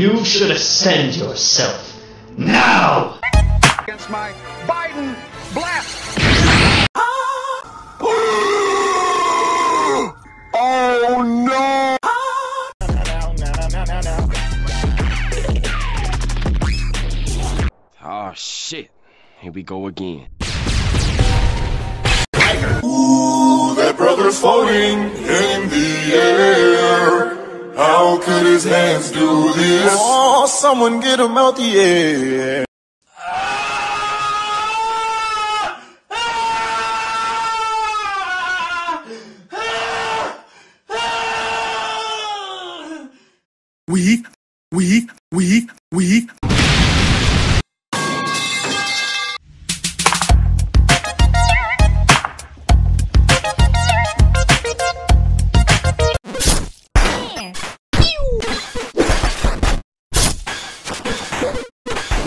You should ascend yourself. Now! Against my Biden blast! Oh no! Oh shit. Here we go again. Ooh, that brother's floating in the air. How could his hands do this? Oh, someone get him out the air. Weak, weak, weak, weak.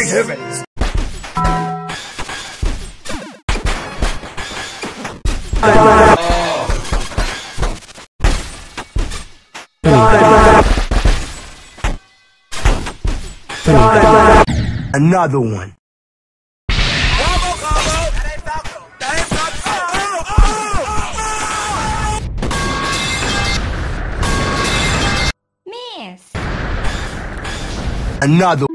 great heavens! Another one. Miss. Another